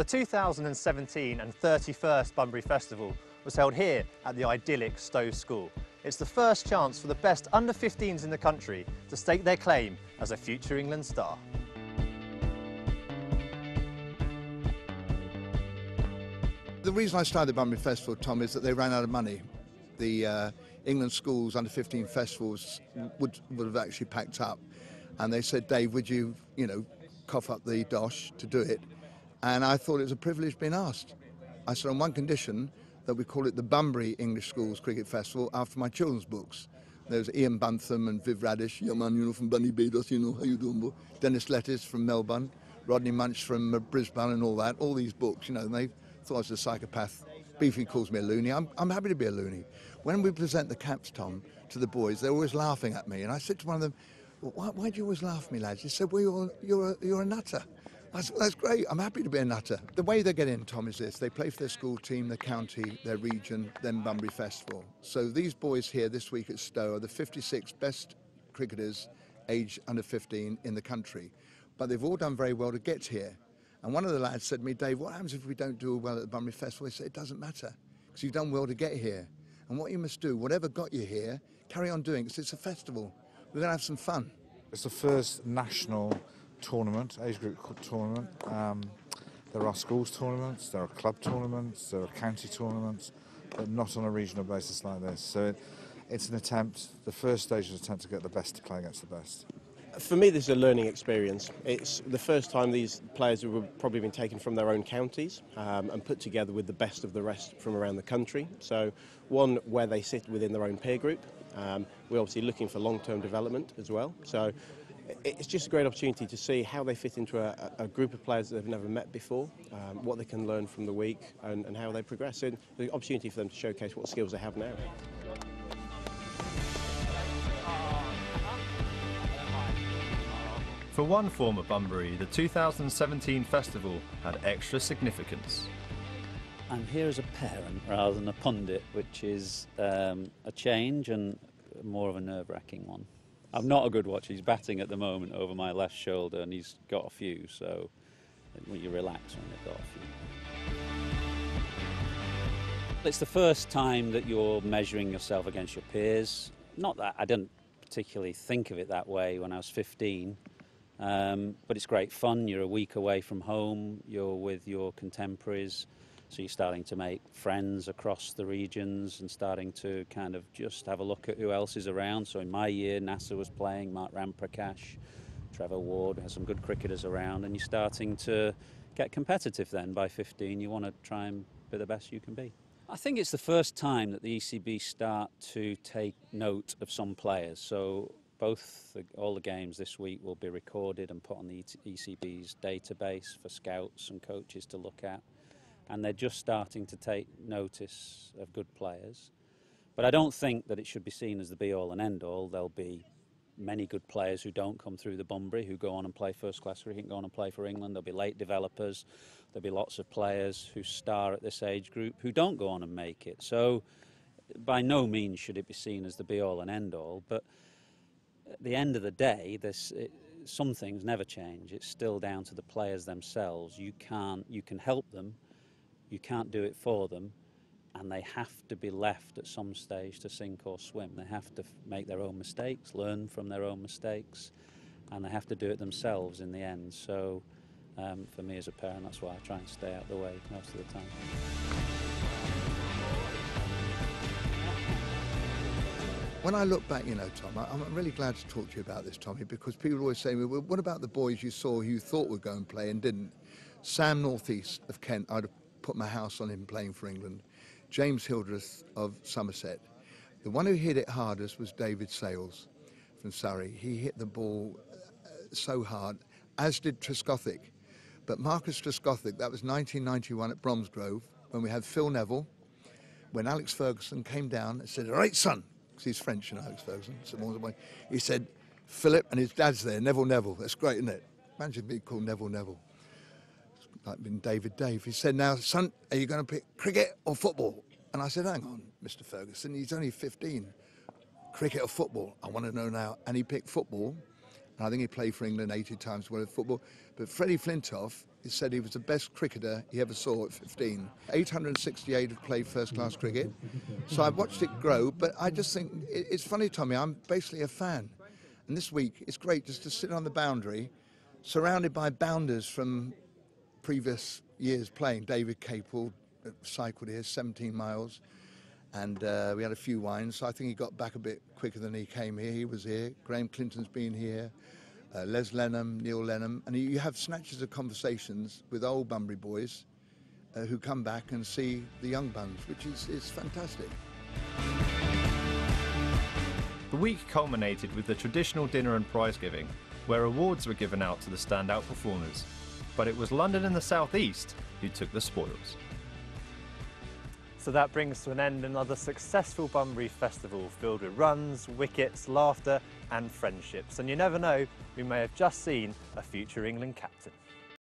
The 2017 and 31st Bunbury Festival was held here at the idyllic Stowe School. It's the first chance for the best under 15s in the country to stake their claim as a future England star. The reason I started the Bunbury Festival, Tom, is that they ran out of money. The uh, England schools under 15 festivals would, would have actually packed up. And they said, Dave, would you, you know, cough up the dosh to do it? And I thought it was a privilege being asked. I said, on one condition, that we call it the Bunbury English Schools Cricket Festival after my children's books. There's Ian Buntham and Viv Radish, yeah man, you know, from Bunny Bedos, you know, how you doing, boy? Dennis Lettis from Melbourne, Rodney Munch from uh, Brisbane and all that, all these books, you know, and they thought I was a psychopath. Beefy calls me a loony. I'm, I'm happy to be a loony. When we present the caps, Tom, to the boys, they're always laughing at me. And I said to one of them, why, why do you always laugh at me, lads? He said, well, you're, you're, a, you're a nutter. Said, that's great. I'm happy to be a nutter. The way they get in, Tom, is this. They play for their school team, their county, their region, then Bunbury Festival. So these boys here this week at Stowe are the 56 best cricketers aged under 15 in the country. But they've all done very well to get here. And one of the lads said to me, Dave, what happens if we don't do well at the Bunbury Festival? I said, it doesn't matter, because you've done well to get here. And what you must do, whatever got you here, carry on doing, because it's a festival. We're going to have some fun. It's the first national tournament, age group tournament. Um, there are schools tournaments, there are club tournaments, there are county tournaments, but not on a regional basis like this. So it, it's an attempt, the first stage is an attempt to get the best to play against the best. For me, this is a learning experience. It's the first time these players have probably been taken from their own counties um, and put together with the best of the rest from around the country. So, one where they sit within their own peer group. Um, we're obviously looking for long-term development as well. So, it's just a great opportunity to see how they fit into a, a group of players that they've never met before, um, what they can learn from the week, and, and how they progress. So, the opportunity for them to showcase what skills they have now. For one former Bunbury, the 2017 festival had extra significance. I'm here as a parent rather than a pundit, which is um, a change and more of a nerve-wracking one. I'm not a good watcher. He's batting at the moment over my left shoulder, and he's got a few. So you relax when they've got a few. It's the first time that you're measuring yourself against your peers. Not that I didn't particularly think of it that way when I was 15. Um, but it's great fun. You're a week away from home. You're with your contemporaries. So you're starting to make friends across the regions and starting to kind of just have a look at who else is around. So in my year, Nasser was playing, Mark Ramprakash, Trevor Ward, has some good cricketers around, and you're starting to get competitive then by 15. You want to try and be the best you can be. I think it's the first time that the ECB start to take note of some players. So both the, all the games this week will be recorded and put on the ECB's database for scouts and coaches to look at and they're just starting to take notice of good players. But I don't think that it should be seen as the be all and end all. There'll be many good players who don't come through the Bunbury who go on and play first class cricket go on and play for England. There'll be late developers. There'll be lots of players who star at this age group who don't go on and make it. So by no means should it be seen as the be all and end all. But at the end of the day, this. It, some things never change. It's still down to the players themselves. You can't, you can help them you can't do it for them, and they have to be left at some stage to sink or swim. They have to make their own mistakes, learn from their own mistakes, and they have to do it themselves in the end. So, um, for me as a parent, that's why I try and stay out of the way most of the time. When I look back, you know, Tom, I'm really glad to talk to you about this, Tommy, because people always say, well, what about the boys you saw who you thought would go and play and didn't? Sam Northeast of Kent, I'd have put my house on him playing for England. James Hildreth of Somerset. The one who hit it hardest was David Sales from Surrey. He hit the ball uh, so hard, as did Trescothick. But Marcus Trescothick, that was 1991 at Bromsgrove, when we had Phil Neville, when Alex Ferguson came down and said, all right, son, because he's French, you know, Alex Ferguson. He said, Philip, and his dad's there, Neville Neville. That's great, isn't it? Imagine being called Neville Neville like been David Dave. He said, Now, son, are you going to pick cricket or football? And I said, Hang on, Mr. Ferguson, he's only 15. Cricket or football? I want to know now. And he picked football. And I think he played for England 80 times well at football. But Freddie Flintoff He said he was the best cricketer he ever saw at 15. 868 have played first class cricket. So I've watched it grow, but I just think it's funny, Tommy, I'm basically a fan. And this week, it's great just to sit on the boundary, surrounded by bounders from previous years playing. David Capel uh, cycled here 17 miles, and uh, we had a few wines. So I think he got back a bit quicker than he came here. He was here. Graham Clinton's been here. Uh, Les Lenham, Neil Lenham, and you have snatches of conversations with old Bunbury boys uh, who come back and see the young buns, which is, is fantastic. The week culminated with the traditional dinner and prize giving, where awards were given out to the standout performers. But it was London and the South East who took the spoils. So that brings to an end another successful Bunbury Festival filled with runs, wickets, laughter and friendships. And you never know, we may have just seen a future England captain.